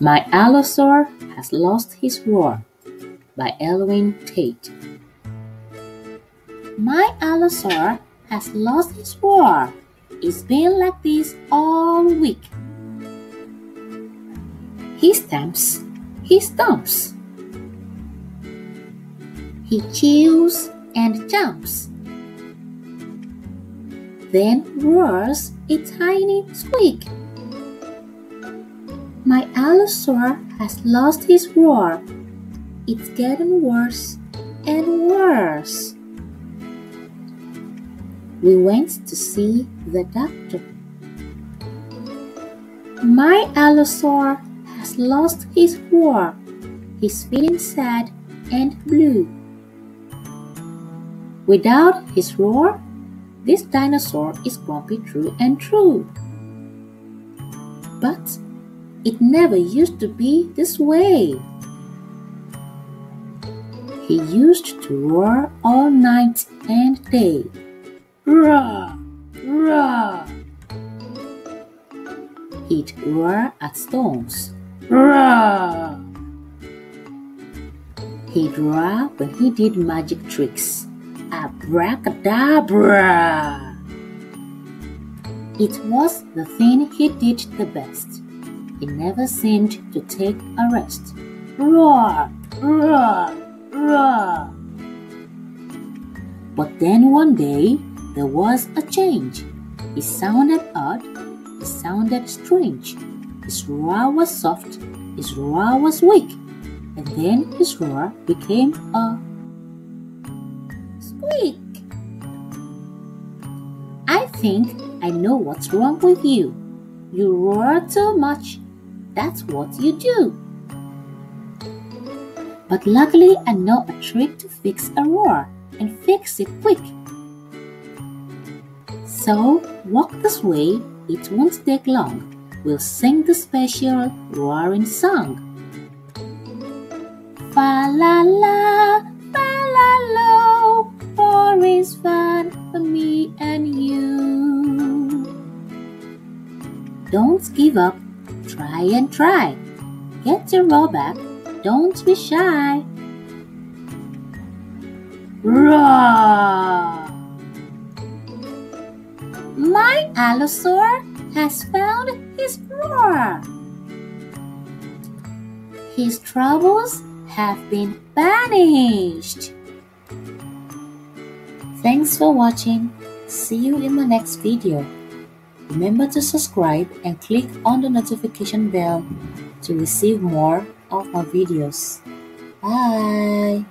My Allosaur Has Lost His Roar by Elwyn Tate. My Allosaur has lost his roar. It's been like this all week. He stamps, he stomps. He chews and jumps. Then roars a tiny squeak. My Allosaur has lost his roar. It's getting worse and worse. We went to see the doctor. My Allosaur has lost his roar. He's feeling sad and blue. Without his roar, this dinosaur is grumpy true and true. But it never used to be this way. He used to roar all night and day. Roar, roar. He'd roar at stones. Roar. He'd roar when he did magic tricks. Abracadabra. It was the thing he did the best. He never seemed to take a rest. Roar, roar, roar. But then one day there was a change. He sounded odd, he sounded strange. His roar was soft, his roar was weak, and then his roar became a squeak. I think I know what's wrong with you. You roar too much that's what you do. But luckily, I know a trick to fix a roar and fix it quick. So, walk this way, it won't take long. We'll sing the special roaring song. Fa la la, fa la lo, roar is fun for me and you. Don't give up Try and try. Get your roll back. Don't be shy. Roar! My allosaur has found his roar. His troubles have been banished. Thanks for watching. See you in the next video. Remember to subscribe and click on the notification bell to receive more of my videos. Bye!